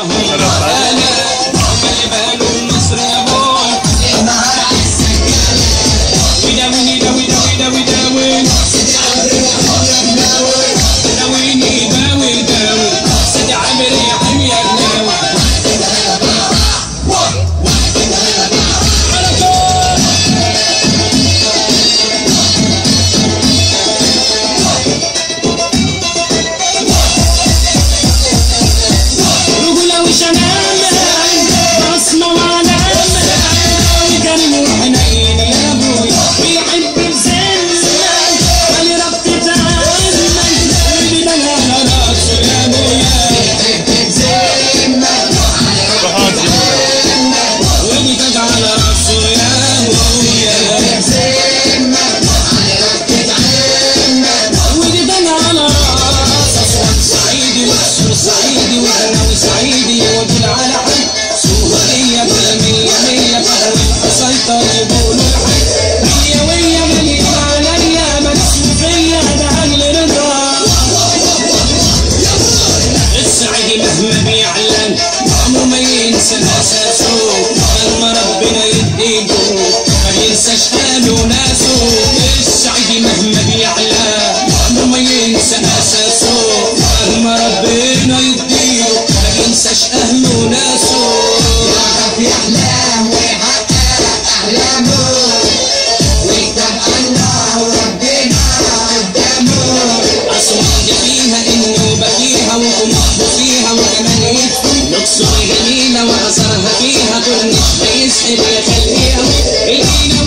Olha, nosso. أنا بلهيهم